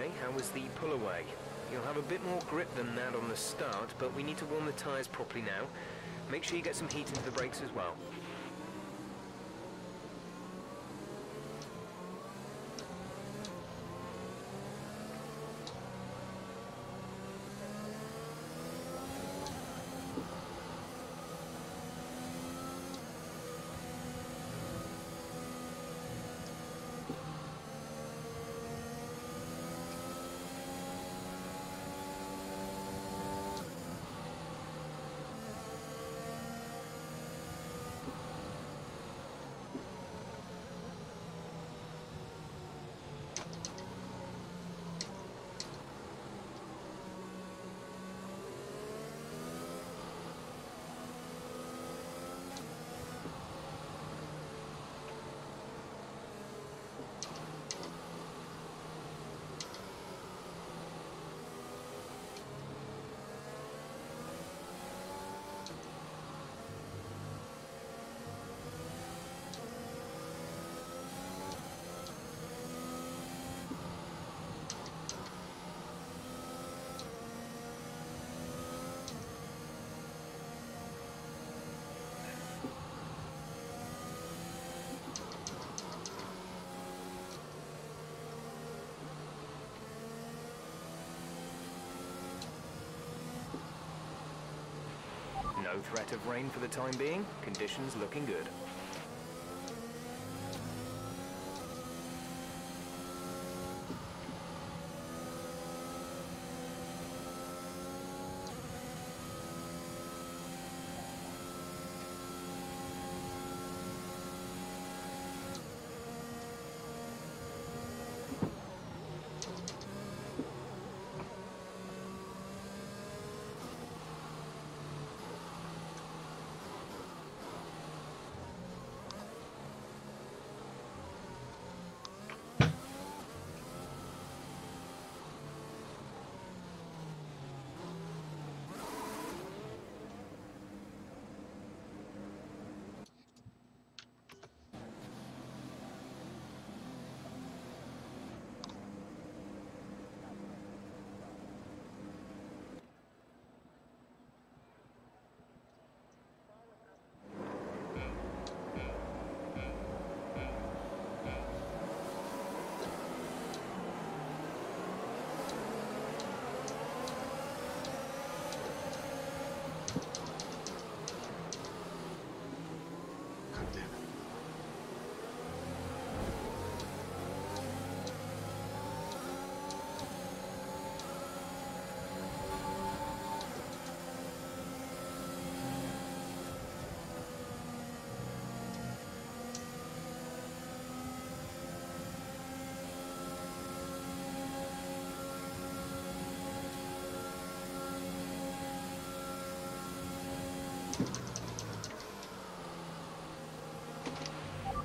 Okay, how was the pull away? You'll have a bit more grip than that on the start, but we need to warm the tyres properly now. Make sure you get some heat into the brakes as well. No threat of rain for the time being. Conditions looking good.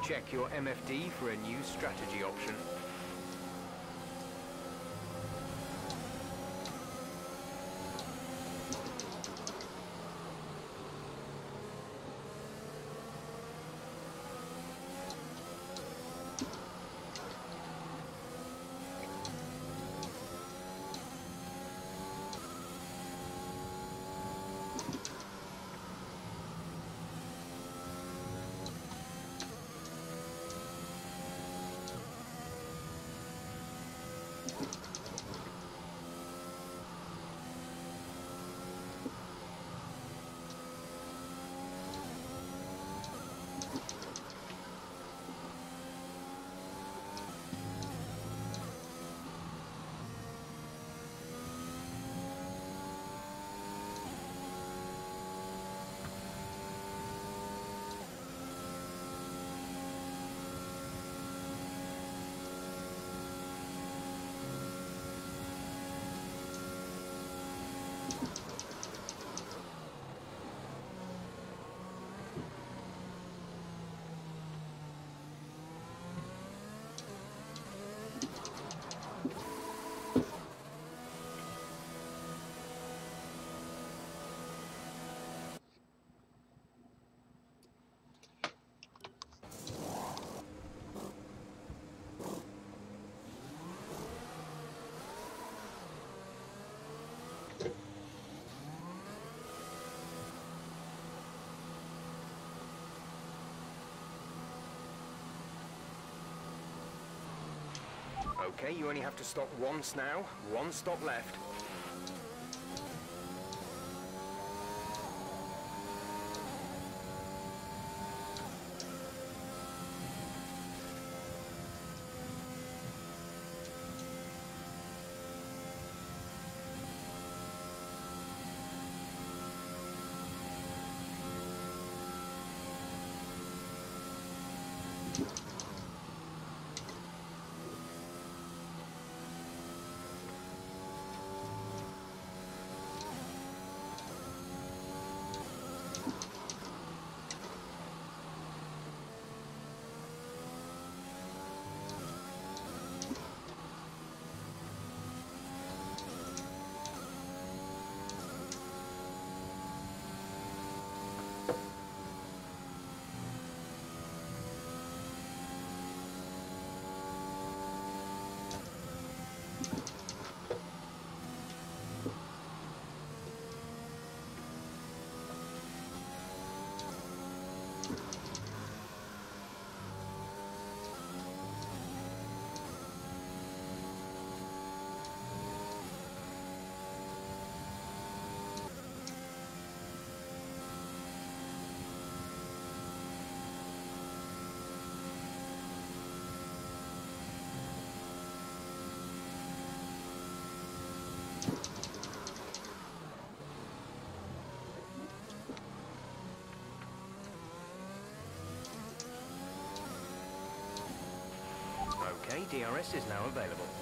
Check your MFD for a new strategy option. Okay, you only have to stop once now. One stop left. DRS is now available.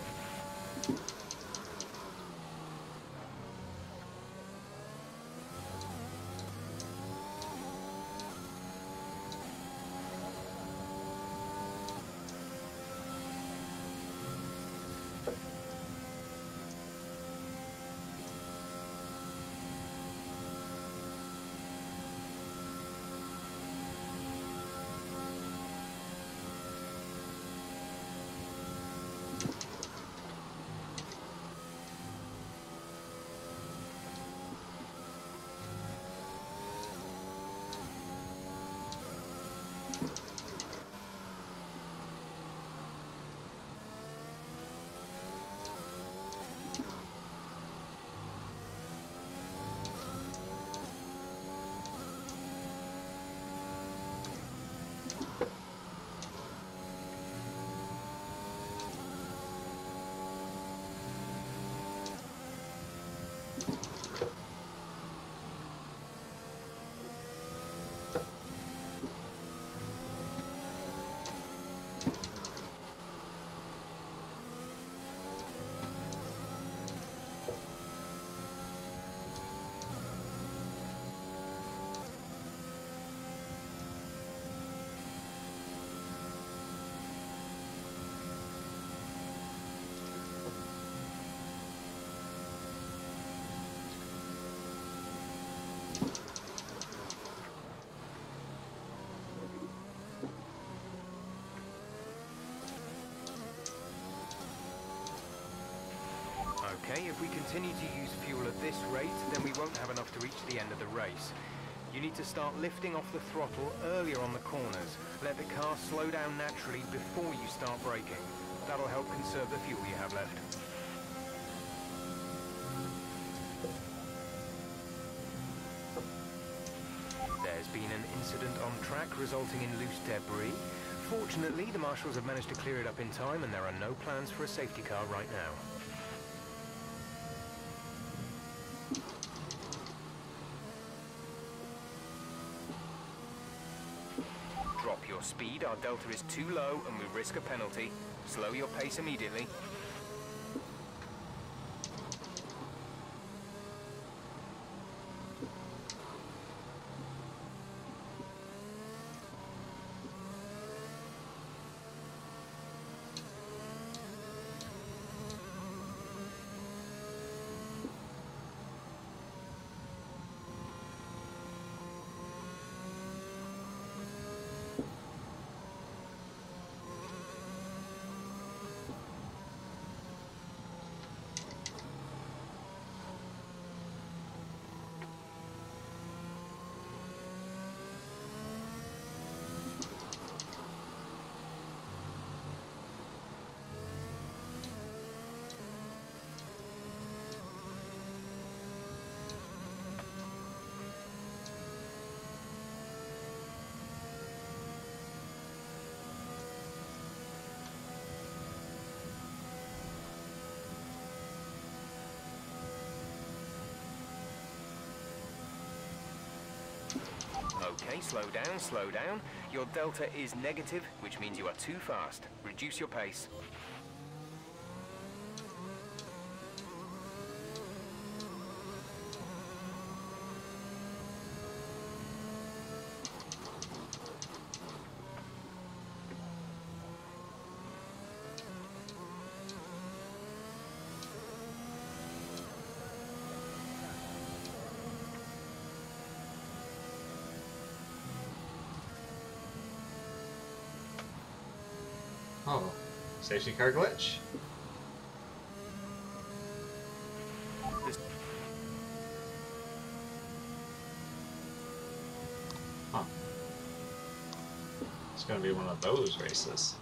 Okay, if we continue to use fuel at this rate, then we won't have enough to reach the end of the race. You need to start lifting off the throttle earlier on the corners. Let the car slow down naturally before you start braking. That'll help conserve the fuel you have left. There's been an incident on track resulting in loose debris. Fortunately, the marshals have managed to clear it up in time and there are no plans for a safety car right now. Drop your speed, our delta is too low and we risk a penalty. Slow your pace immediately. Okay, slow down, slow down. Your delta is negative, which means you are too fast. Reduce your pace. Oh, safety car glitch? Huh. It's gonna be one of those races.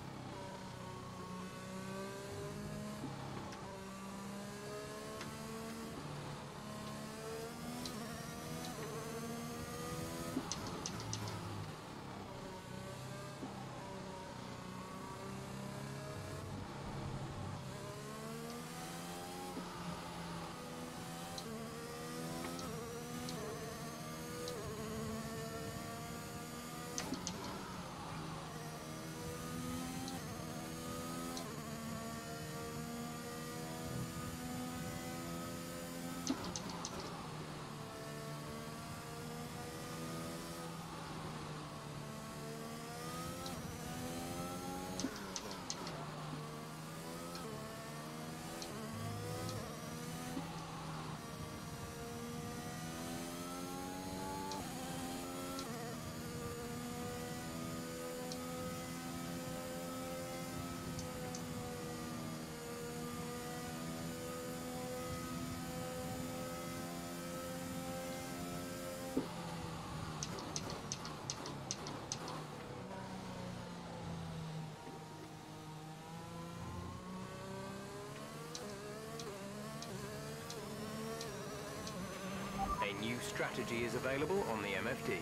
A new strategy is available on the MFD.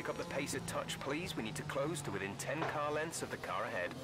Pick up the pace a touch, please. We need to close to within 10 car lengths of the car ahead.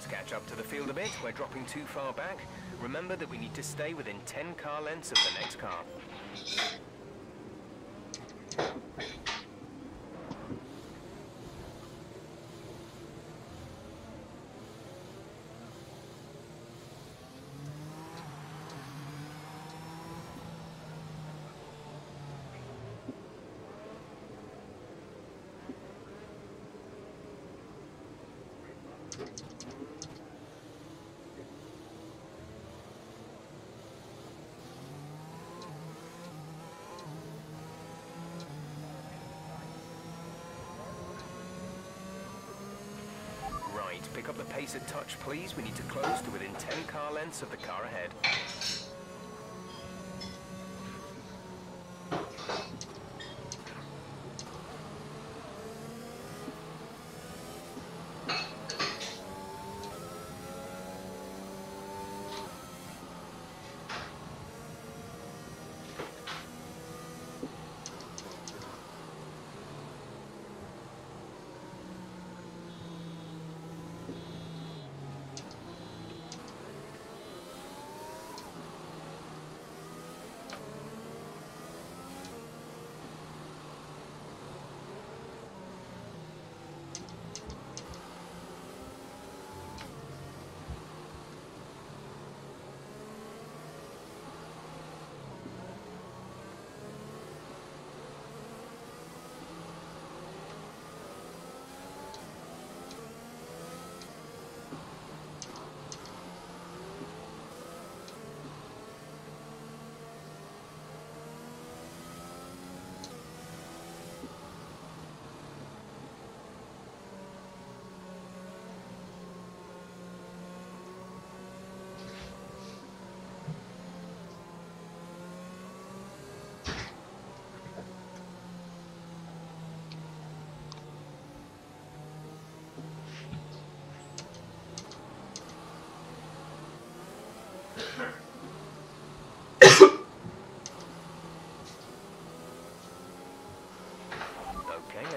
Let's catch up to the field a bit. We're dropping too far back. Remember that we need to stay within 10 car lengths of the next car. Right, pick up the pace a touch, please. We need to close to within 10 car lengths of the car ahead.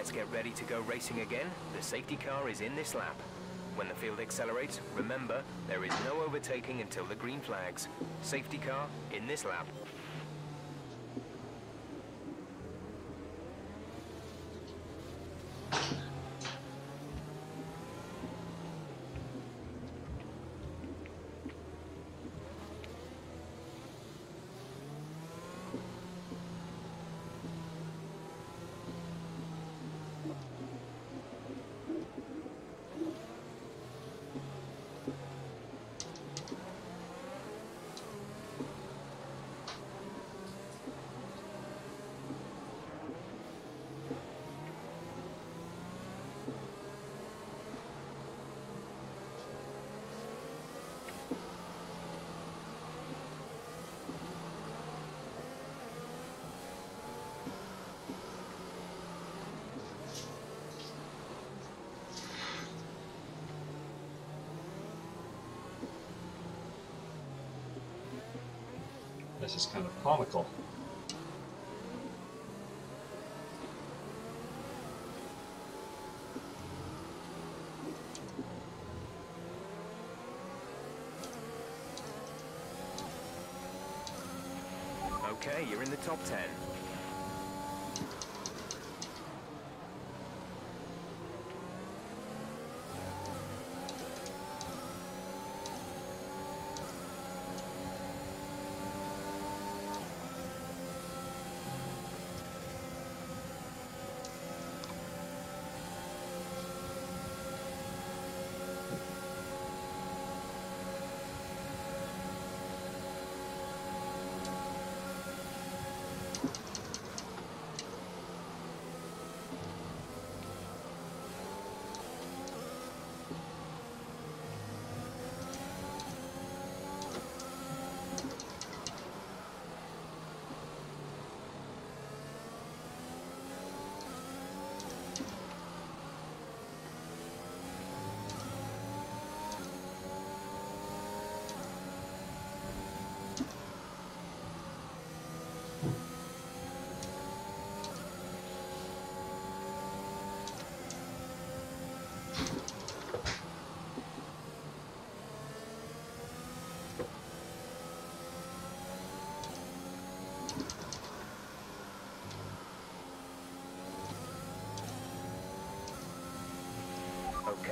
Let's get ready to go racing again. The safety car is in this lap. When the field accelerates, remember, there is no overtaking until the green flags. Safety car in this lap. This is kind of comical. Okay, you're in the top 10.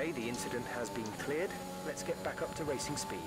Okay, the incident has been cleared. Let's get back up to racing speed.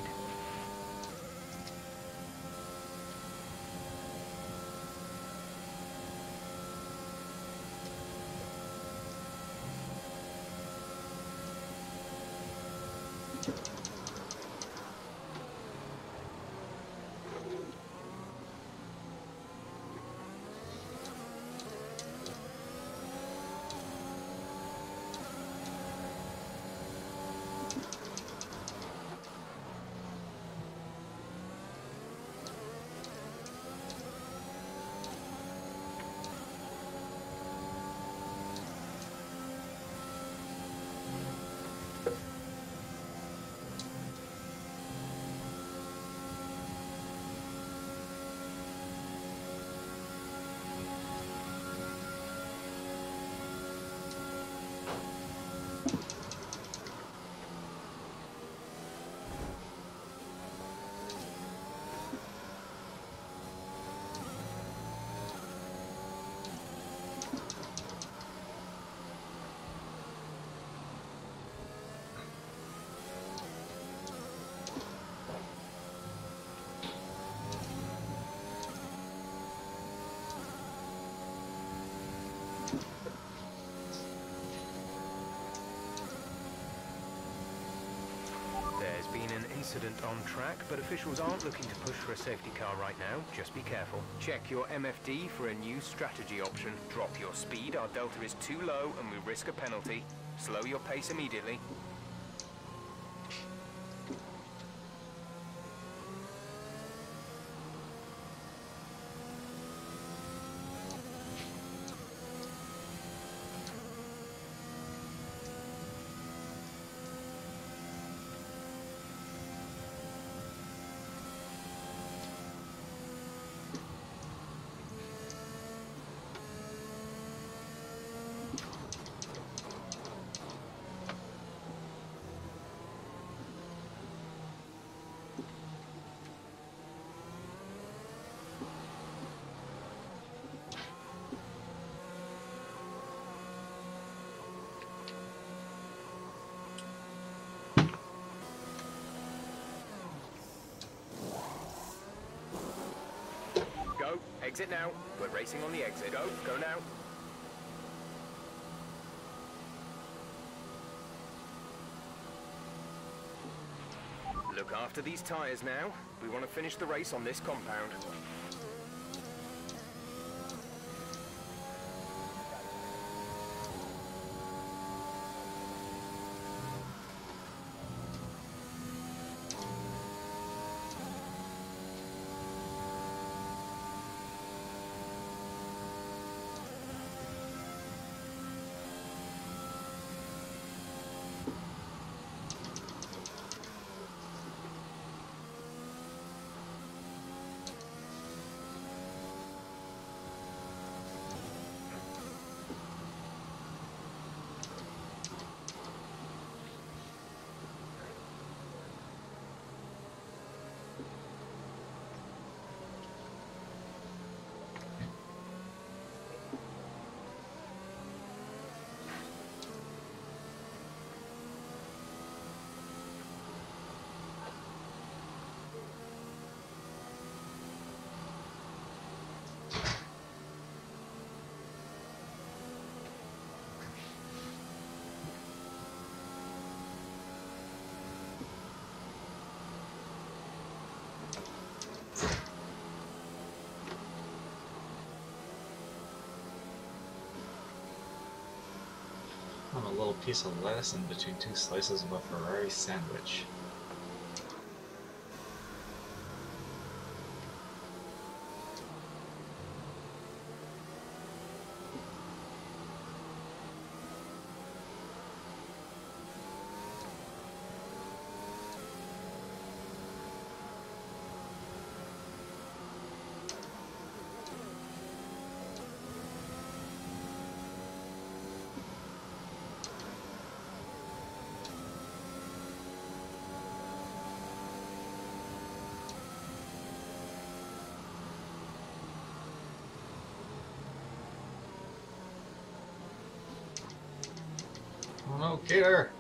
Incident on track, but officials aren't looking to push for a safety car right now. Just be careful. Check your MFD for a new strategy option. Drop your speed, our delta is too low and we risk a penalty. Slow your pace immediately. Exit now. We're racing on the exit. Go, go now. Look after these tyres now. We want to finish the race on this compound. I'm a little piece of lettuce in between two slices of a Ferrari sandwich. Oh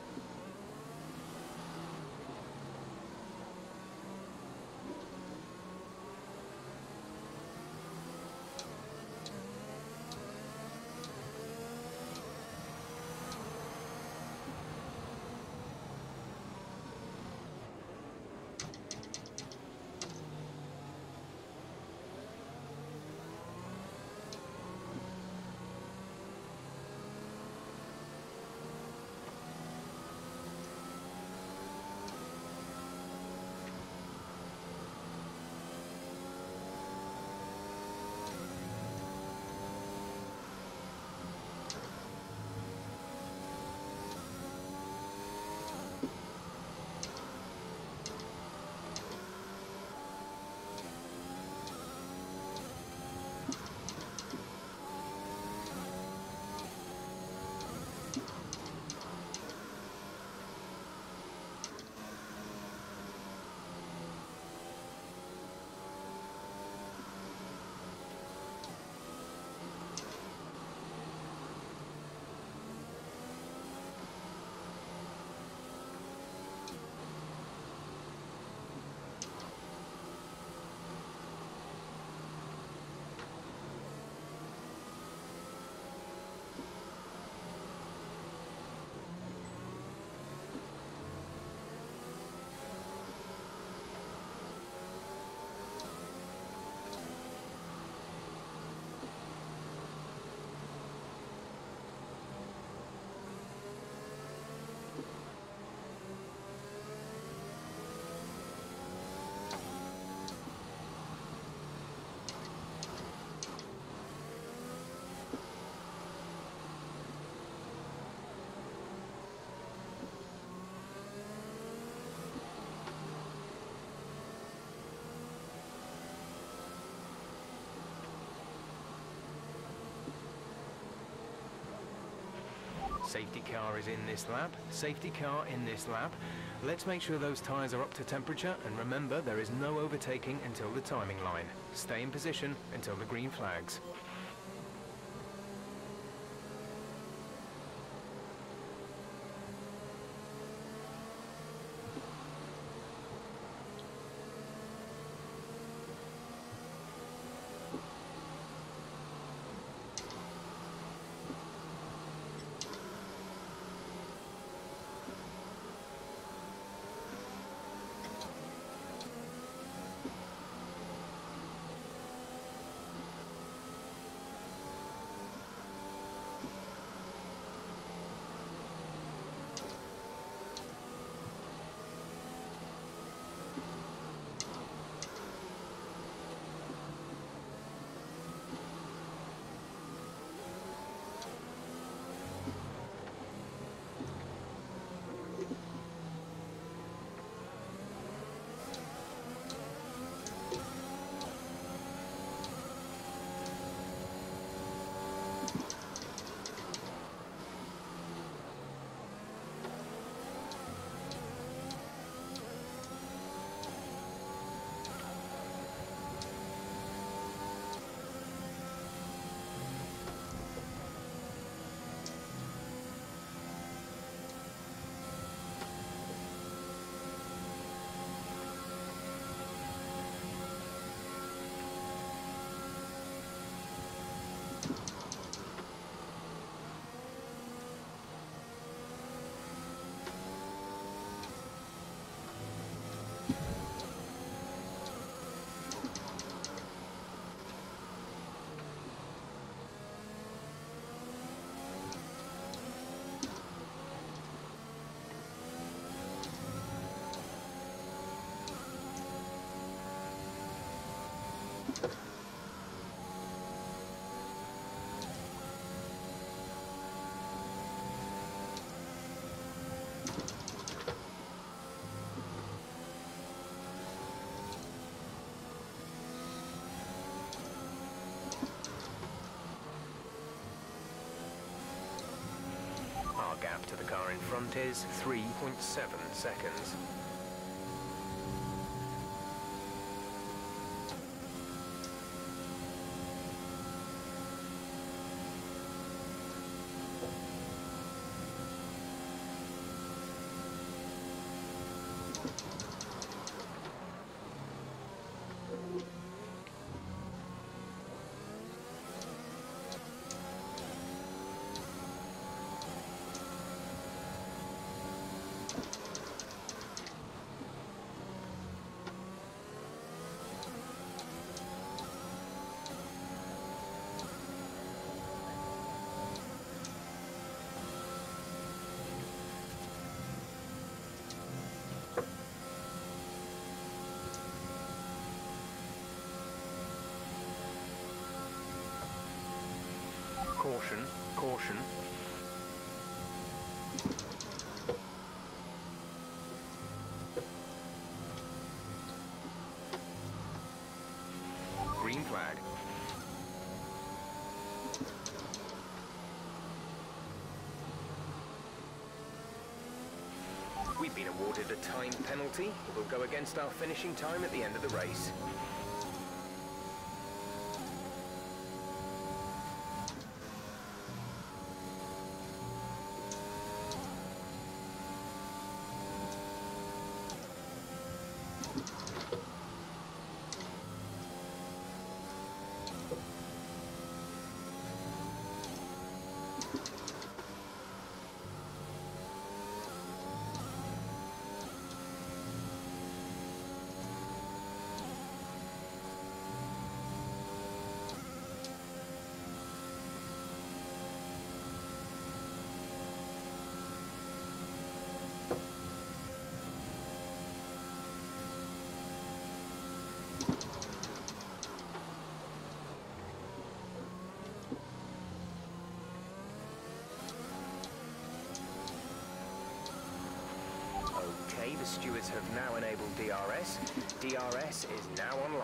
Safety car is in this lap. Safety car in this lap. Let's make sure those tyres are up to temperature and remember there is no overtaking until the timing line. Stay in position until the green flags. To the car in front is 3.7 seconds. Caution, caution. Green flag. We've been awarded a time penalty. It will go against our finishing time at the end of the race. Have now enabled DRS. DRS is now online.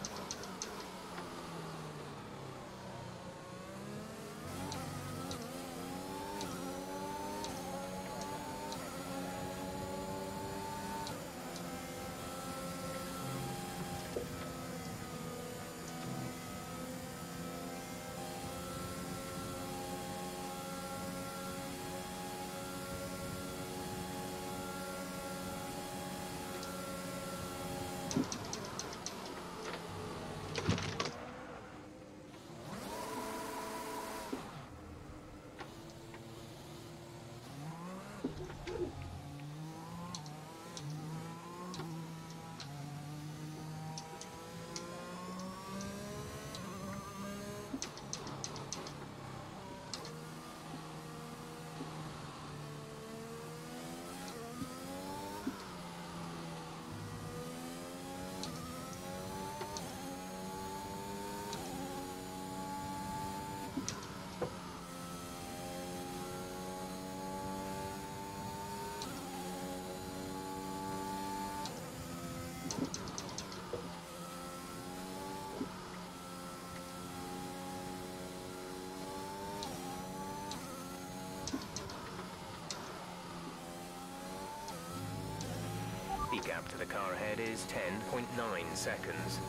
gap to the car ahead is 10.9 seconds.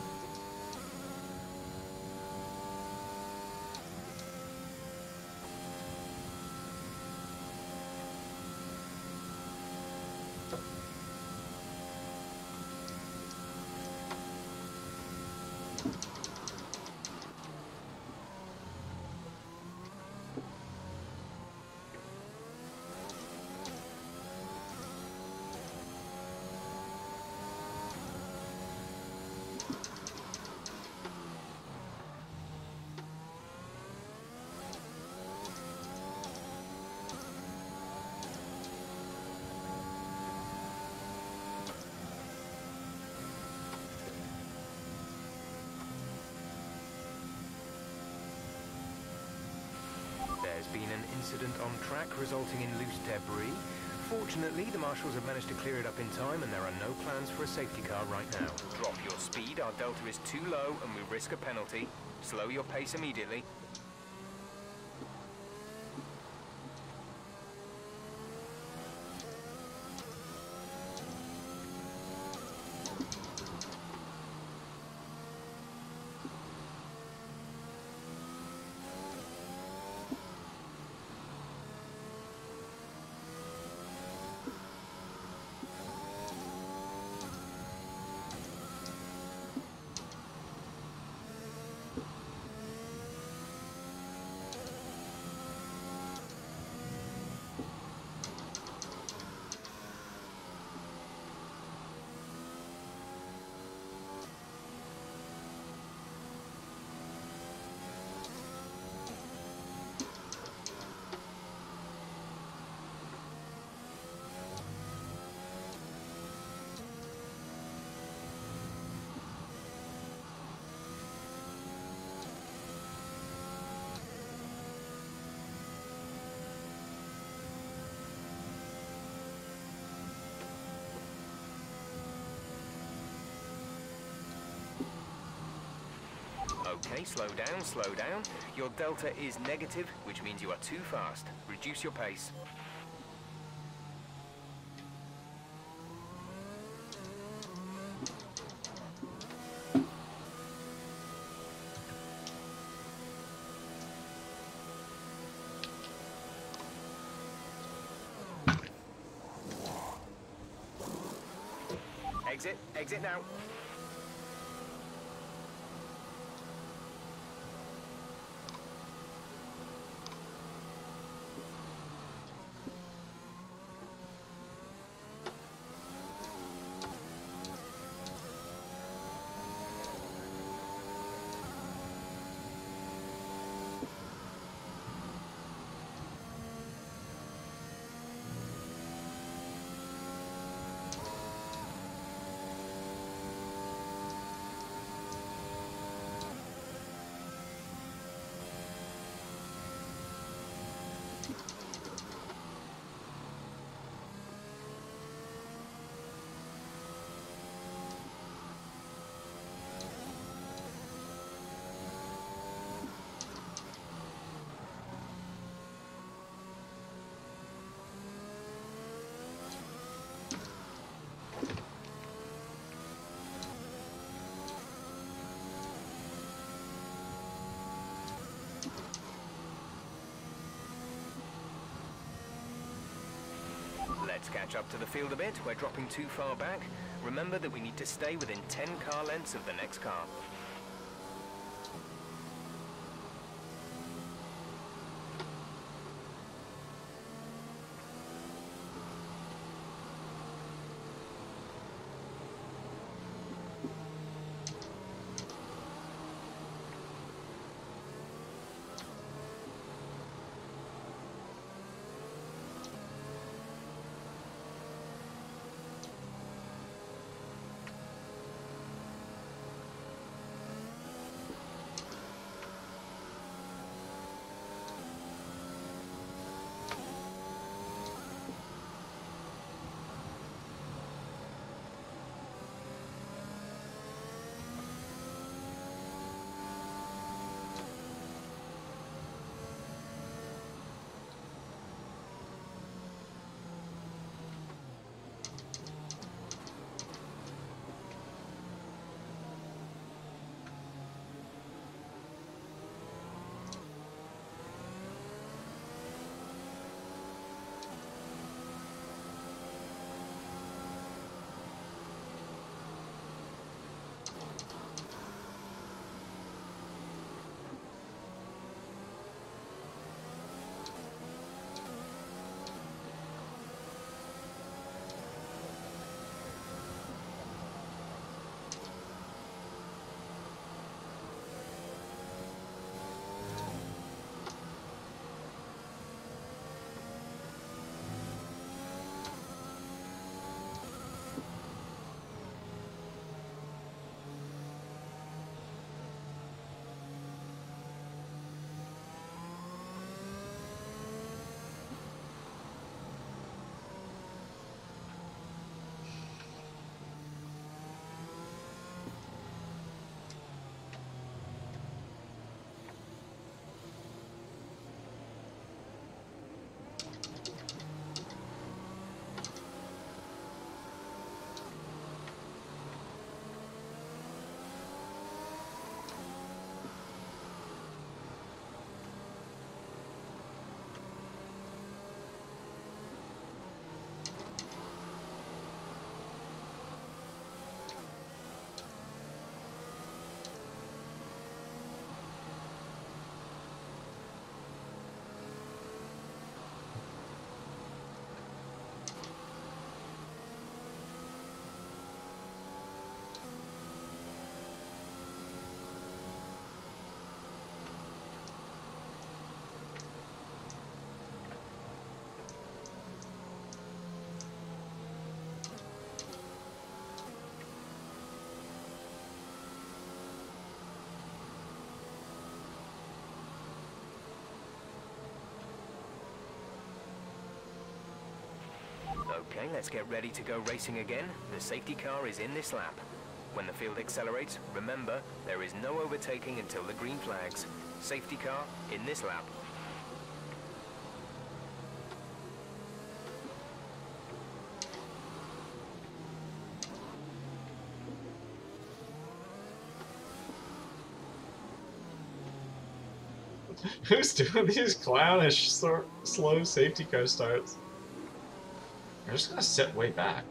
Incident on track resulting in loose debris. Fortunately, the marshals have managed to clear it up in time and there are no plans for a safety car right now. Drop your speed, our delta is too low and we risk a penalty. Slow your pace immediately. Okay, slow down, slow down. Your delta is negative, which means you are too fast. Reduce your pace. Exit, exit now. Let's catch up to the field a bit. We're dropping too far back. Remember that we need to stay within 10 car lengths of the next car. Okay, let's get ready to go racing again. The safety car is in this lap. When the field accelerates, remember, there is no overtaking until the green flags. Safety car in this lap. Who's doing these clownish, slow safety car starts? I'm just gonna sit way back.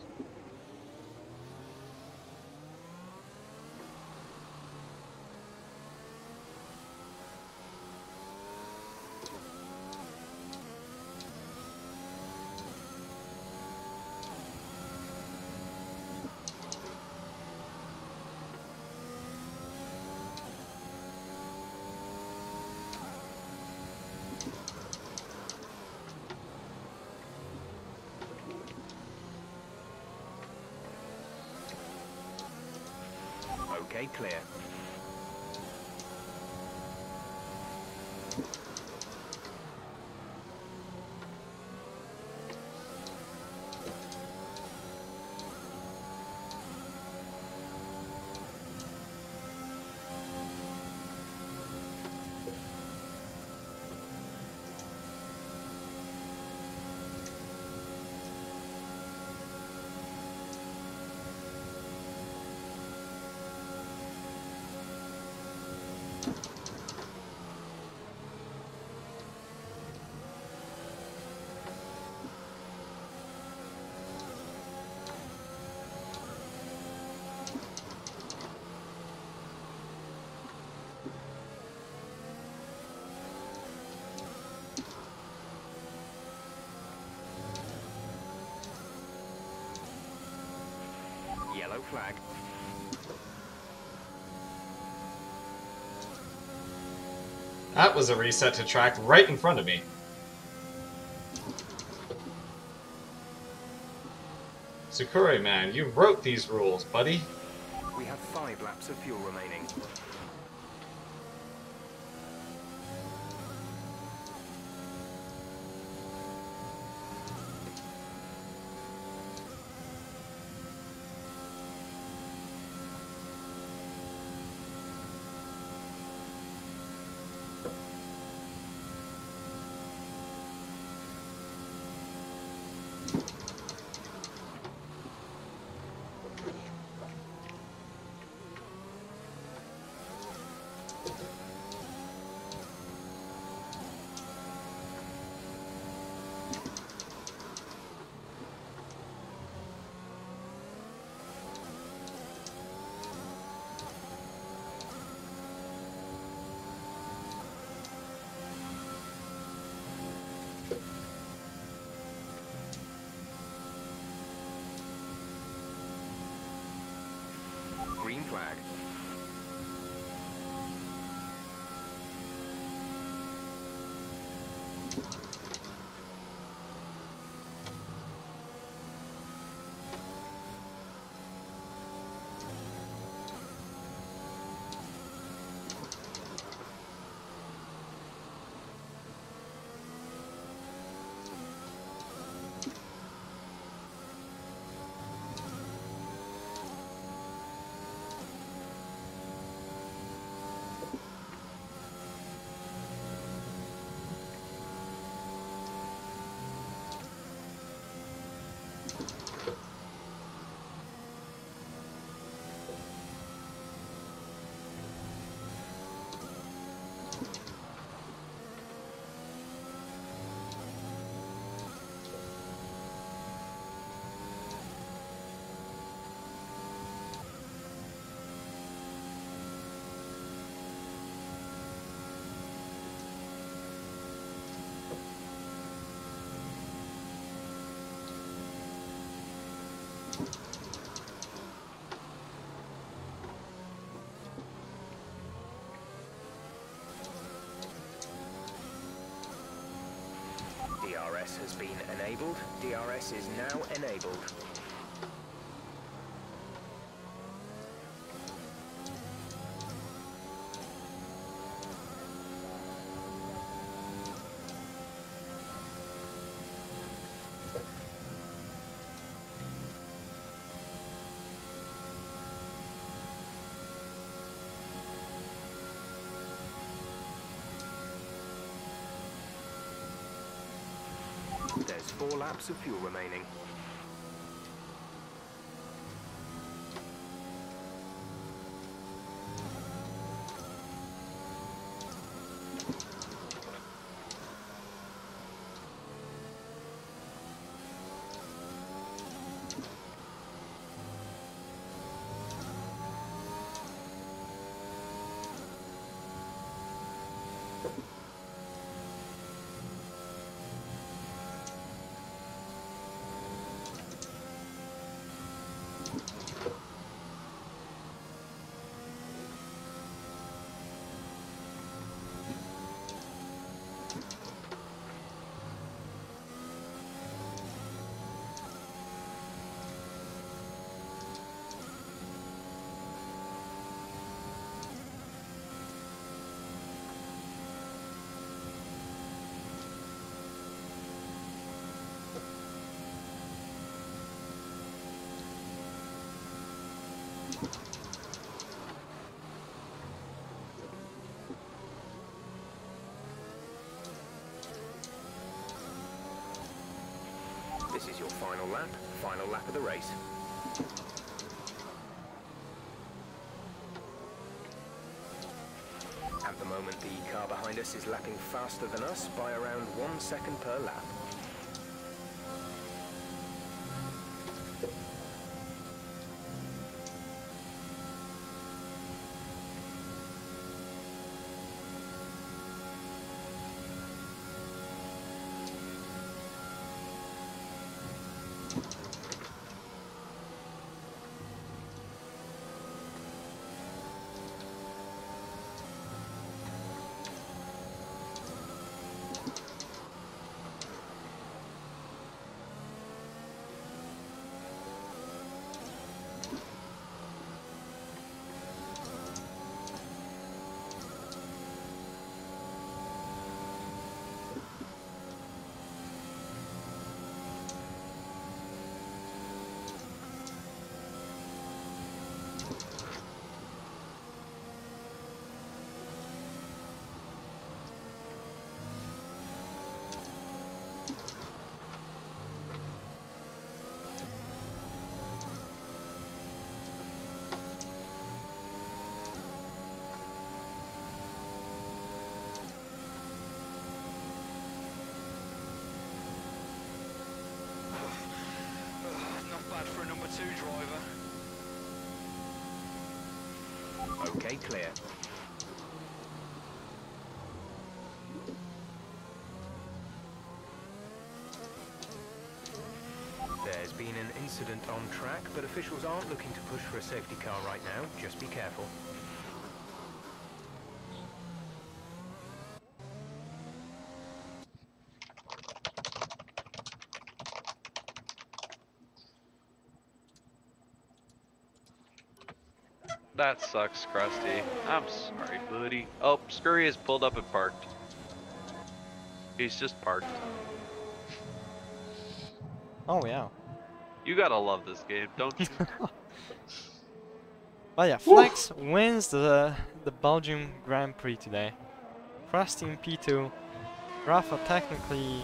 Yellow flag. That was a reset to track right in front of me. Sakura man, you wrote these rules, buddy. We have five laps of fuel remaining. DRS has been enabled. DRS is now enabled. Four laps of fuel remaining. Final lap, final lap of the race. At the moment, the car behind us is lapping faster than us by around one second per lap. Two driver. Okay, clear. There's been an incident on track, but officials aren't looking to push for a safety car right now. Just be careful. Sucks, Krusty. I'm sorry, buddy. Oh, Scurry is pulled up and parked. He's just parked. Oh yeah. You gotta love this game, don't you? But yeah, Flex wins the the Belgium Grand Prix today. Krusty in P2. Rafa technically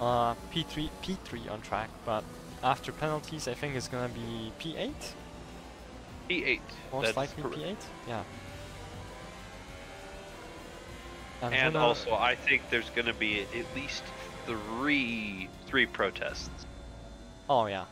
uh, P3 P3 on track, but after penalties I think it's gonna be P8. P8. Most That's likely correct. P8. Yeah. And Honda- also, I think there's gonna be at least three three protests. Oh yeah,